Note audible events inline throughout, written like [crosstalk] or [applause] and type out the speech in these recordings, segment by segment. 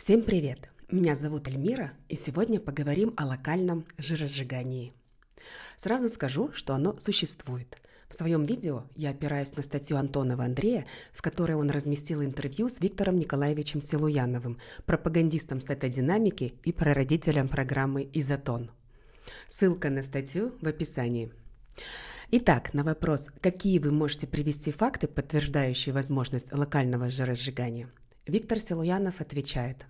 Всем привет! Меня зовут Эльмира, и сегодня поговорим о локальном жиросжигании. Сразу скажу, что оно существует. В своем видео я опираюсь на статью Антонова Андрея, в которой он разместил интервью с Виктором Николаевичем Силуяновым, пропагандистом статодинамики и прародителем программы «Изотон». Ссылка на статью в описании. Итак, на вопрос, какие вы можете привести факты, подтверждающие возможность локального жиросжигания, Виктор Силуянов отвечает.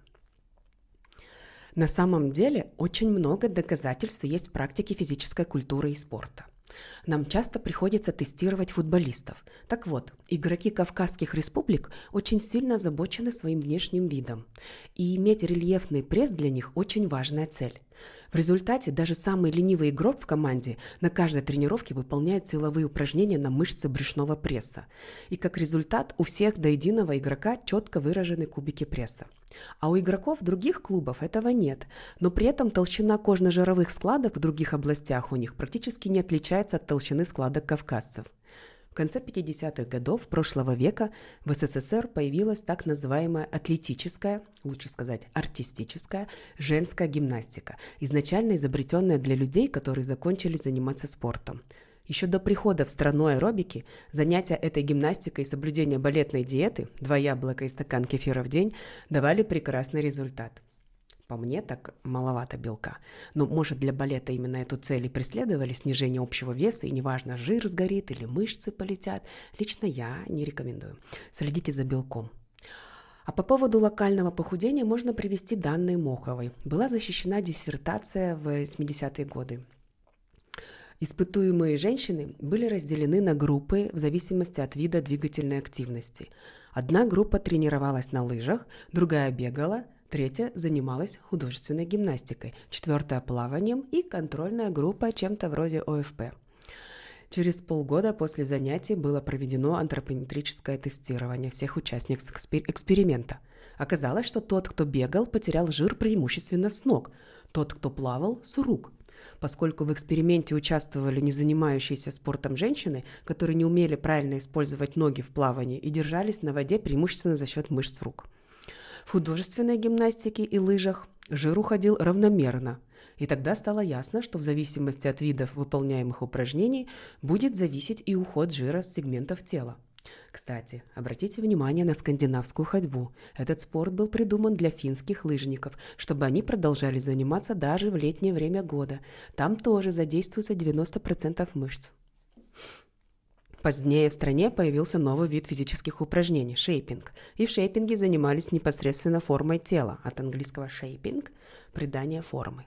На самом деле очень много доказательств есть в практике физической культуры и спорта. Нам часто приходится тестировать футболистов. Так вот, игроки Кавказских республик очень сильно озабочены своим внешним видом. И иметь рельефный пресс для них очень важная цель. В результате даже самый ленивый игрок в команде на каждой тренировке выполняет силовые упражнения на мышцы брюшного пресса. И как результат у всех до единого игрока четко выражены кубики пресса. А у игроков других клубов этого нет, но при этом толщина кожно-жировых складок в других областях у них практически не отличается от толщины складок кавказцев. В конце 50-х годов прошлого века в СССР появилась так называемая атлетическая, лучше сказать артистическая, женская гимнастика, изначально изобретенная для людей, которые закончили заниматься спортом. Еще до прихода в страну аэробики занятия этой гимнастикой и соблюдение балетной диеты, два яблока и стакан кефира в день, давали прекрасный результат – по мне, так маловато белка. Но, может, для балета именно эту цель и преследовали, снижение общего веса, и неважно, жир сгорит или мышцы полетят. Лично я не рекомендую. Следите за белком. А по поводу локального похудения можно привести данные Моховой. Была защищена диссертация в 80-е годы. Испытуемые женщины были разделены на группы в зависимости от вида двигательной активности. Одна группа тренировалась на лыжах, другая бегала, Третья занималась художественной гимнастикой, четвертая – плаванием и контрольная группа чем-то вроде ОФП. Через полгода после занятий было проведено антропометрическое тестирование всех участников эксперимента. Оказалось, что тот, кто бегал, потерял жир преимущественно с ног, тот, кто плавал – с рук. Поскольку в эксперименте участвовали не занимающиеся спортом женщины, которые не умели правильно использовать ноги в плавании и держались на воде преимущественно за счет мышц рук – в художественной гимнастике и лыжах жир уходил равномерно, и тогда стало ясно, что в зависимости от видов выполняемых упражнений будет зависеть и уход жира с сегментов тела. Кстати, обратите внимание на скандинавскую ходьбу. Этот спорт был придуман для финских лыжников, чтобы они продолжали заниматься даже в летнее время года. Там тоже задействуется 90% мышц. Позднее в стране появился новый вид физических упражнений – шейпинг. И в шейпинге занимались непосредственно формой тела, от английского шейпинг – придание формы.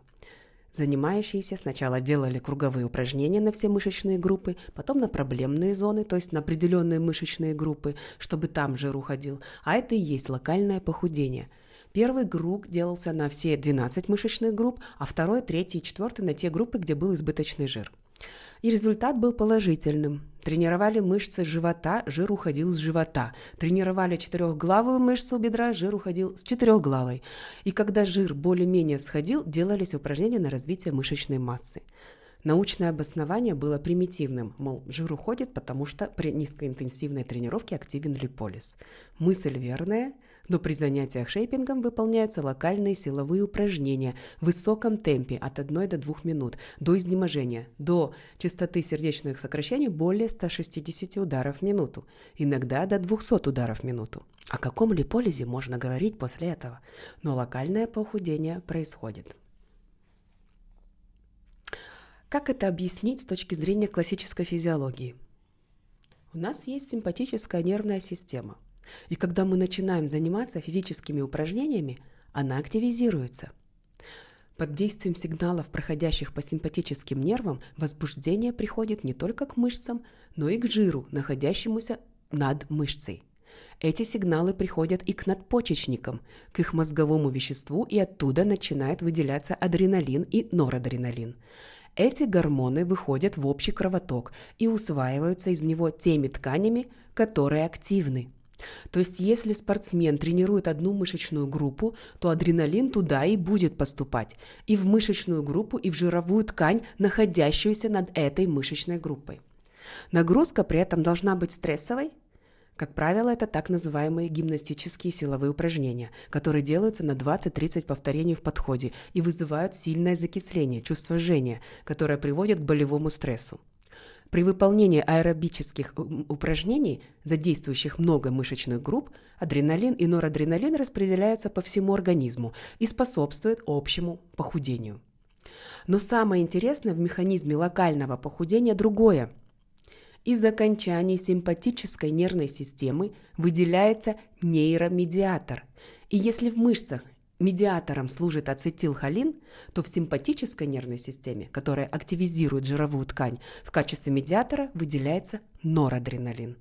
Занимающиеся сначала делали круговые упражнения на все мышечные группы, потом на проблемные зоны, то есть на определенные мышечные группы, чтобы там жир уходил. А это и есть локальное похудение. Первый круг делался на все 12 мышечных групп, а второй, третий и четвертый на те группы, где был избыточный жир. И результат был положительным. Тренировали мышцы живота, жир уходил с живота. Тренировали четырехглавую мышцу бедра, жир уходил с четырехглавой. И когда жир более-менее сходил, делались упражнения на развитие мышечной массы. Научное обоснование было примитивным, мол, жир уходит, потому что при низкоинтенсивной тренировке активен липолиз. Мысль верная – но при занятиях шейпингом выполняются локальные силовые упражнения в высоком темпе от 1 до 2 минут, до изнеможения, до частоты сердечных сокращений более 160 ударов в минуту, иногда до 200 ударов в минуту. О каком липолизе можно говорить после этого? Но локальное похудение происходит. Как это объяснить с точки зрения классической физиологии? У нас есть симпатическая нервная система – и когда мы начинаем заниматься физическими упражнениями, она активизируется. Под действием сигналов, проходящих по симпатическим нервам, возбуждение приходит не только к мышцам, но и к жиру, находящемуся над мышцей. Эти сигналы приходят и к надпочечникам, к их мозговому веществу, и оттуда начинает выделяться адреналин и норадреналин. Эти гормоны выходят в общий кровоток и усваиваются из него теми тканями, которые активны. То есть если спортсмен тренирует одну мышечную группу, то адреналин туда и будет поступать, и в мышечную группу, и в жировую ткань, находящуюся над этой мышечной группой. Нагрузка при этом должна быть стрессовой, Как правило, это так называемые гимнастические силовые упражнения, которые делаются на 20-30 повторений в подходе и вызывают сильное закисление, чувство жжения, которое приводит к болевому стрессу. При выполнении аэробических упражнений, задействующих много мышечных групп, адреналин и норадреналин распределяются по всему организму и способствуют общему похудению. Но самое интересное в механизме локального похудения другое – из окончаний симпатической нервной системы выделяется нейромедиатор. И если в мышцах медиатором служит ацетилхолин, то в симпатической нервной системе, которая активизирует жировую ткань, в качестве медиатора выделяется норадреналин.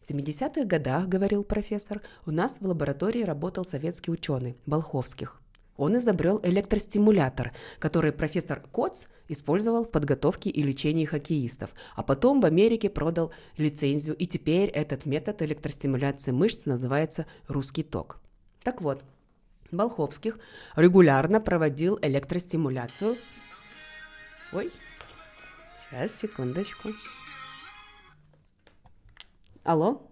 В 70-х годах, говорил профессор, у нас в лаборатории работал советский ученый Болховских. Он изобрел электростимулятор, который профессор Коц использовал в подготовке и лечении хоккеистов, а потом в Америке продал лицензию, и теперь этот метод электростимуляции мышц называется русский ток. Так вот, Болховских регулярно проводил электростимуляцию. Ой, сейчас, секундочку. Алло?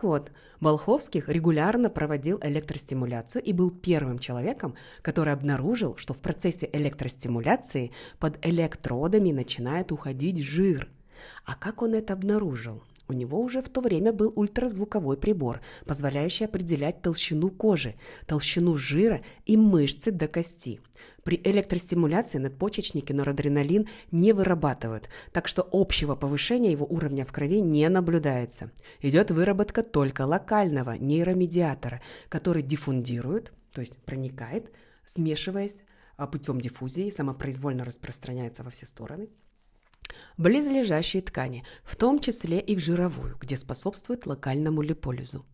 Вот, Болховских регулярно проводил электростимуляцию и был первым человеком, который обнаружил, что в процессе электростимуляции под электродами начинает уходить жир. А как он это обнаружил? У него уже в то время был ультразвуковой прибор, позволяющий определять толщину кожи, толщину жира и мышцы до кости. При электростимуляции надпочечники норадреналин не вырабатывают, так что общего повышения его уровня в крови не наблюдается. Идет выработка только локального нейромедиатора, который диффундирует, то есть проникает, смешиваясь а путем диффузии, самопроизвольно распространяется во все стороны – близлежащие ткани, в том числе и в жировую, где способствует локальному липолизу.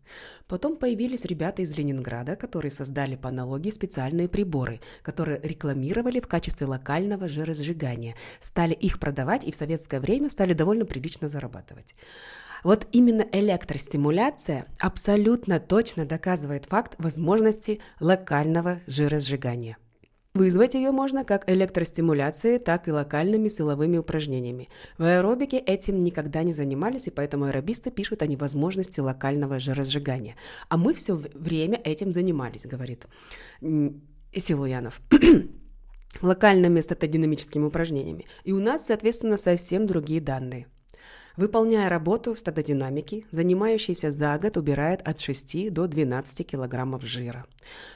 Потом появились ребята из Ленинграда, которые создали по аналогии специальные приборы, которые рекламировали в качестве локального жиросжигания, стали их продавать и в советское время стали довольно прилично зарабатывать. Вот именно электростимуляция абсолютно точно доказывает факт возможности локального жиросжигания. Вызвать ее можно как электростимуляцией, так и локальными силовыми упражнениями. В аэробике этим никогда не занимались, и поэтому аэробисты пишут о невозможности локального жиросжигания. А мы все время этим занимались, говорит Силуянов [clears throat] локальными статодинамическими упражнениями. И у нас, соответственно, совсем другие данные. Выполняя работу в статодинамике, занимающийся за год убирает от 6 до 12 килограммов жира,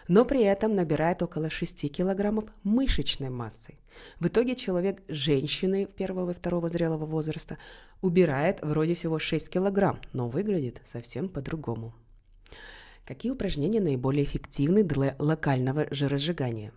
но при этом набирает около 6 килограммов мышечной массы. В итоге человек женщины первого и второго зрелого возраста убирает вроде всего 6 килограмм, но выглядит совсем по-другому. Какие упражнения наиболее эффективны для локального жиросжигания?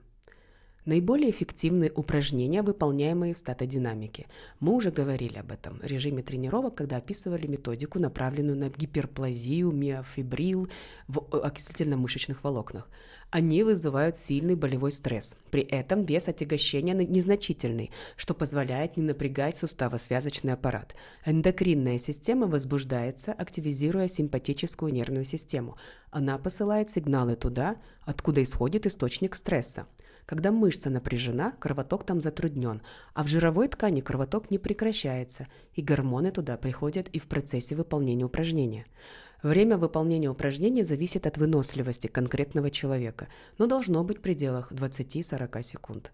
Наиболее эффективные упражнения, выполняемые в статодинамике. Мы уже говорили об этом в режиме тренировок, когда описывали методику, направленную на гиперплазию, миофибрил в окислительно-мышечных волокнах. Они вызывают сильный болевой стресс. При этом вес отягощения незначительный, что позволяет не напрягать суставосвязочный аппарат. Эндокринная система возбуждается, активизируя симпатическую нервную систему. Она посылает сигналы туда, откуда исходит источник стресса. Когда мышца напряжена, кровоток там затруднен, а в жировой ткани кровоток не прекращается, и гормоны туда приходят и в процессе выполнения упражнения. Время выполнения упражнения зависит от выносливости конкретного человека, но должно быть в пределах 20-40 секунд.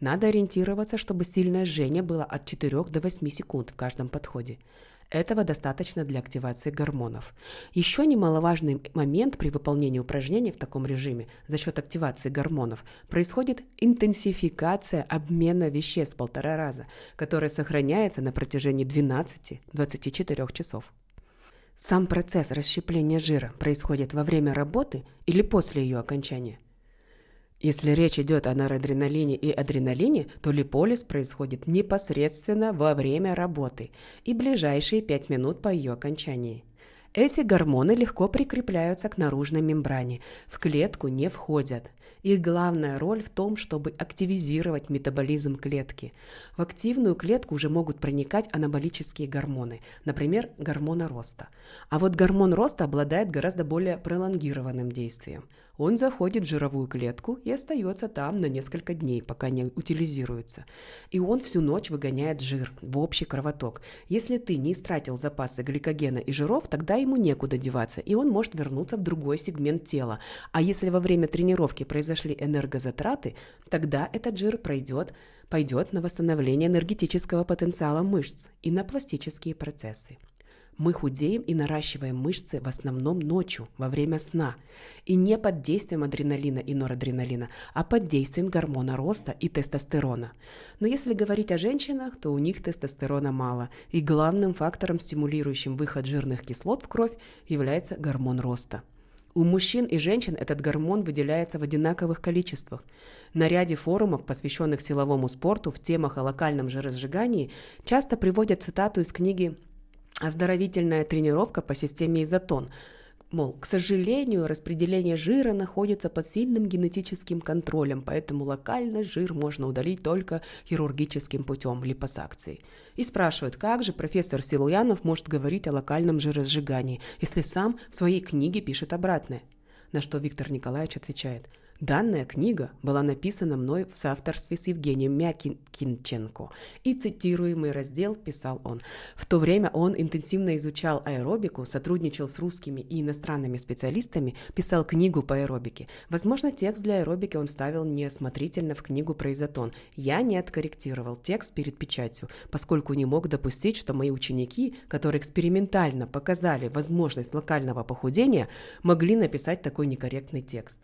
Надо ориентироваться, чтобы сильное жжение было от 4 до 8 секунд в каждом подходе. Этого достаточно для активации гормонов. Еще немаловажный момент при выполнении упражнений в таком режиме за счет активации гормонов происходит интенсификация обмена веществ в полтора раза, которая сохраняется на протяжении 12-24 часов. Сам процесс расщепления жира происходит во время работы или после ее окончания. Если речь идет о норадреналине и адреналине, то липолиз происходит непосредственно во время работы и ближайшие 5 минут по ее окончании. Эти гормоны легко прикрепляются к наружной мембране, в клетку не входят. Их главная роль в том, чтобы активизировать метаболизм клетки. В активную клетку уже могут проникать анаболические гормоны, например, гормон роста. А вот гормон роста обладает гораздо более пролонгированным действием. Он заходит в жировую клетку и остается там на несколько дней, пока не утилизируется. И он всю ночь выгоняет жир в общий кровоток. Если ты не истратил запасы гликогена и жиров, тогда ему некуда деваться, и он может вернуться в другой сегмент тела. А если во время тренировки произошли энергозатраты, тогда этот жир пройдет, пойдет на восстановление энергетического потенциала мышц и на пластические процессы. Мы худеем и наращиваем мышцы в основном ночью, во время сна. И не под действием адреналина и норадреналина, а под действием гормона роста и тестостерона. Но если говорить о женщинах, то у них тестостерона мало. И главным фактором, стимулирующим выход жирных кислот в кровь, является гормон роста. У мужчин и женщин этот гормон выделяется в одинаковых количествах. На ряде форумов, посвященных силовому спорту в темах о локальном жиросжигании, часто приводят цитату из книги оздоровительная тренировка по системе изотон. Мол, к сожалению, распределение жира находится под сильным генетическим контролем, поэтому локально жир можно удалить только хирургическим путем липосакции. И спрашивают, как же профессор Силуянов может говорить о локальном жиросжигании, если сам в своей книге пишет обратное? На что Виктор Николаевич отвечает – Данная книга была написана мной в соавторстве с Евгением Мякинченко, и цитируемый раздел писал он. В то время он интенсивно изучал аэробику, сотрудничал с русскими и иностранными специалистами, писал книгу по аэробике. Возможно, текст для аэробики он ставил неосмотрительно в книгу про изотон. Я не откорректировал текст перед печатью, поскольку не мог допустить, что мои ученики, которые экспериментально показали возможность локального похудения, могли написать такой некорректный текст.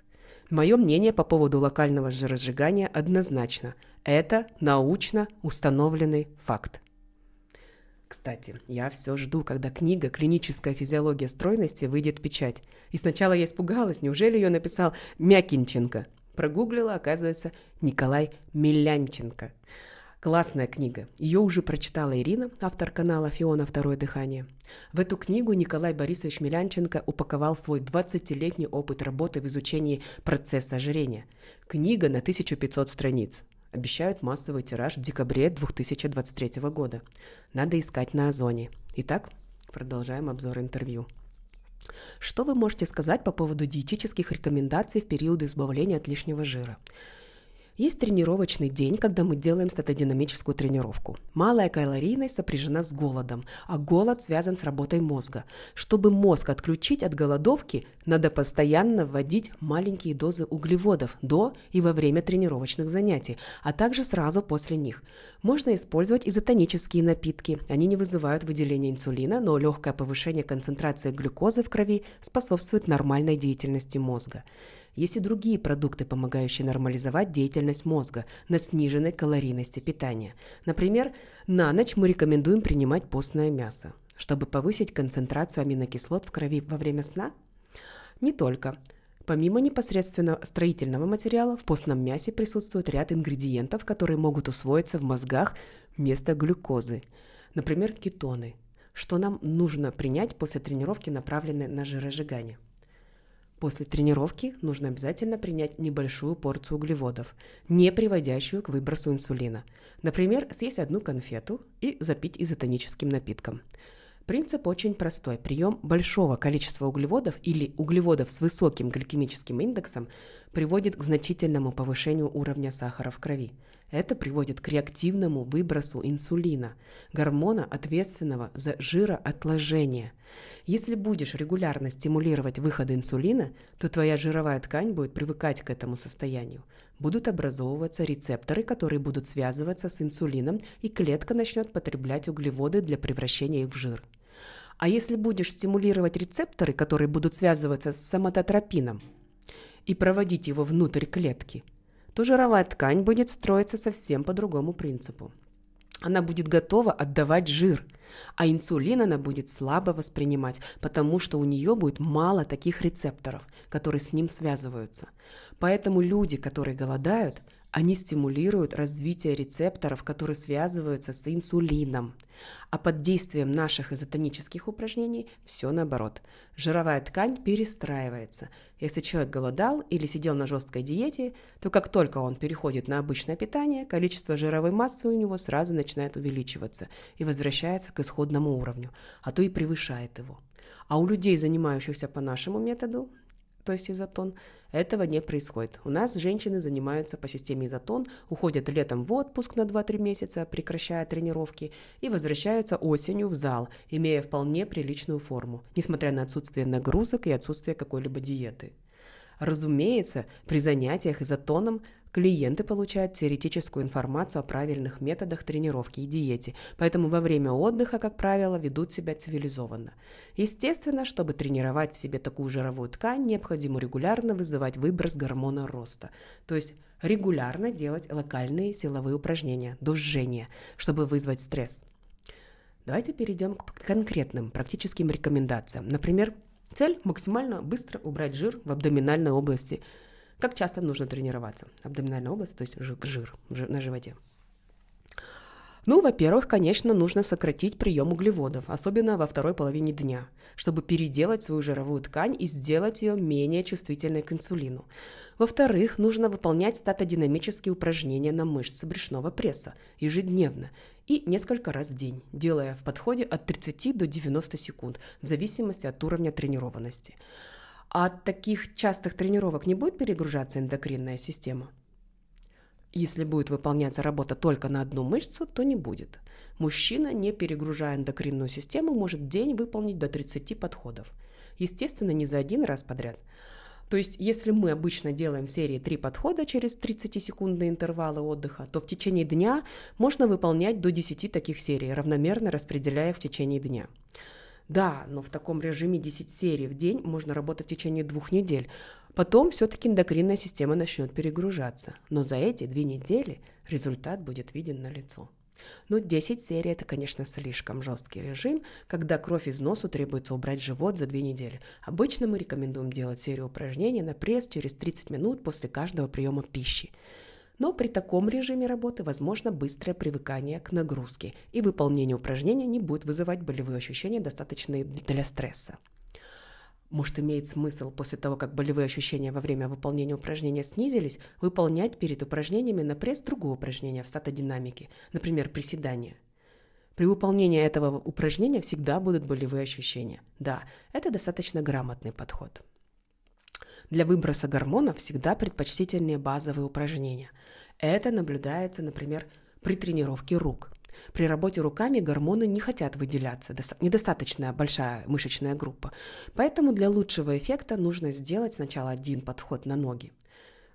Мое мнение по поводу локального жиросжигания однозначно. Это научно установленный факт. Кстати, я все жду, когда книга «Клиническая физиология стройности» выйдет в печать. И сначала я испугалась, неужели ее написал Мякинченко? Прогуглила, оказывается, Николай Милянченко. Классная книга. Ее уже прочитала Ирина, автор канала «Фиона. Второе дыхание». В эту книгу Николай Борисович Милянченко упаковал свой 20-летний опыт работы в изучении процесса ожирения. Книга на 1500 страниц. Обещают массовый тираж в декабре 2023 года. Надо искать на Озоне. Итак, продолжаем обзор интервью. Что вы можете сказать по поводу диетических рекомендаций в период избавления от лишнего жира? Есть тренировочный день, когда мы делаем статодинамическую тренировку. Малая калорийность сопряжена с голодом, а голод связан с работой мозга. Чтобы мозг отключить от голодовки, надо постоянно вводить маленькие дозы углеводов до и во время тренировочных занятий, а также сразу после них. Можно использовать изотонические напитки. Они не вызывают выделения инсулина, но легкое повышение концентрации глюкозы в крови способствует нормальной деятельности мозга. Есть и другие продукты, помогающие нормализовать деятельность мозга на сниженной калорийности питания. Например, на ночь мы рекомендуем принимать постное мясо, чтобы повысить концентрацию аминокислот в крови во время сна. Не только. Помимо непосредственно строительного материала, в постном мясе присутствует ряд ингредиентов, которые могут усвоиться в мозгах вместо глюкозы. Например, кетоны, что нам нужно принять после тренировки, направленной на жиросжигание. После тренировки нужно обязательно принять небольшую порцию углеводов, не приводящую к выбросу инсулина. Например, съесть одну конфету и запить изотоническим напитком. Принцип очень простой. Прием большого количества углеводов или углеводов с высоким гликемическим индексом приводит к значительному повышению уровня сахара в крови. Это приводит к реактивному выбросу инсулина, гормона, ответственного за жироотложение. Если будешь регулярно стимулировать выход инсулина, то твоя жировая ткань будет привыкать к этому состоянию. Будут образовываться рецепторы, которые будут связываться с инсулином, и клетка начнет потреблять углеводы для превращения их в жир. А если будешь стимулировать рецепторы, которые будут связываться с самототропином, и проводить его внутрь клетки – то жировая ткань будет строиться совсем по другому принципу. Она будет готова отдавать жир, а инсулин она будет слабо воспринимать, потому что у нее будет мало таких рецепторов, которые с ним связываются. Поэтому люди, которые голодают, они стимулируют развитие рецепторов, которые связываются с инсулином. А под действием наших изотонических упражнений все наоборот. Жировая ткань перестраивается. Если человек голодал или сидел на жесткой диете, то как только он переходит на обычное питание, количество жировой массы у него сразу начинает увеличиваться и возвращается к исходному уровню, а то и превышает его. А у людей, занимающихся по нашему методу, то есть изотон, этого не происходит. У нас женщины занимаются по системе изотон, уходят летом в отпуск на 2-3 месяца, прекращая тренировки, и возвращаются осенью в зал, имея вполне приличную форму, несмотря на отсутствие нагрузок и отсутствие какой-либо диеты. Разумеется, при занятиях изотоном клиенты получают теоретическую информацию о правильных методах тренировки и диете, поэтому во время отдыха, как правило, ведут себя цивилизованно. Естественно, чтобы тренировать в себе такую жировую ткань, необходимо регулярно вызывать выброс гормона роста, то есть регулярно делать локальные силовые упражнения до жжения, чтобы вызвать стресс. Давайте перейдем к конкретным практическим рекомендациям. Например, цель – максимально быстро убрать жир в абдоминальной области – как часто нужно тренироваться? Абдоминальная область, то есть жир, жир, на животе. Ну, во-первых, конечно, нужно сократить прием углеводов, особенно во второй половине дня, чтобы переделать свою жировую ткань и сделать ее менее чувствительной к инсулину. Во-вторых, нужно выполнять статодинамические упражнения на мышцы брюшного пресса ежедневно и несколько раз в день, делая в подходе от 30 до 90 секунд, в зависимости от уровня тренированности. От таких частых тренировок не будет перегружаться эндокринная система? Если будет выполняться работа только на одну мышцу, то не будет. Мужчина, не перегружая эндокринную систему, может день выполнить до 30 подходов. Естественно, не за один раз подряд. То есть, если мы обычно делаем в серии 3 подхода через 30-секундные интервалы отдыха, то в течение дня можно выполнять до 10 таких серий, равномерно распределяя их в течение дня. Да, но в таком режиме 10 серий в день можно работать в течение двух недель. Потом все-таки эндокринная система начнет перегружаться. Но за эти две недели результат будет виден на лицо. Но 10 серий – это, конечно, слишком жесткий режим, когда кровь из носу требуется убрать живот за две недели. Обычно мы рекомендуем делать серию упражнений на пресс через 30 минут после каждого приема пищи. Но при таком режиме работы возможно быстрое привыкание к нагрузке, и выполнение упражнения не будет вызывать болевые ощущения, достаточные для стресса. Может, имеет смысл после того, как болевые ощущения во время выполнения упражнения снизились, выполнять перед упражнениями на пресс другое упражнение в статодинамике, например, приседания. При выполнении этого упражнения всегда будут болевые ощущения. Да, это достаточно грамотный подход. Для выброса гормонов всегда предпочтительнее базовые упражнения. Это наблюдается, например, при тренировке рук. При работе руками гормоны не хотят выделяться, недостаточно большая мышечная группа. Поэтому для лучшего эффекта нужно сделать сначала один подход на ноги.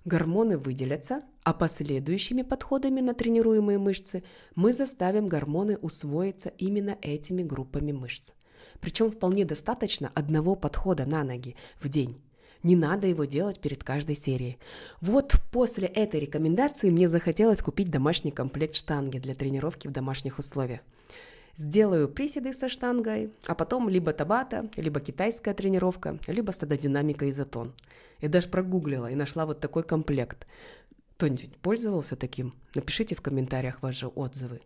Гормоны выделятся, а последующими подходами на тренируемые мышцы мы заставим гормоны усвоиться именно этими группами мышц. Причем вполне достаточно одного подхода на ноги в день. Не надо его делать перед каждой серией. Вот после этой рекомендации мне захотелось купить домашний комплект штанги для тренировки в домашних условиях. Сделаю приседы со штангой, а потом либо табата, либо китайская тренировка, либо стадодинамика изотон. Я даже прогуглила и нашла вот такой комплект. Кто-нибудь пользовался таким? Напишите в комментариях ваши отзывы.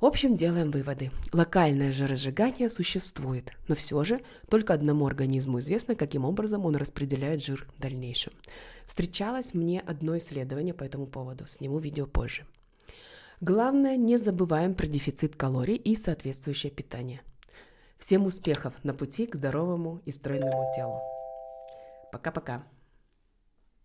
В общем, делаем выводы. Локальное жиросжигание существует, но все же только одному организму известно, каким образом он распределяет жир в дальнейшем. Встречалось мне одно исследование по этому поводу, сниму видео позже. Главное, не забываем про дефицит калорий и соответствующее питание. Всем успехов на пути к здоровому и стройному телу. Пока-пока.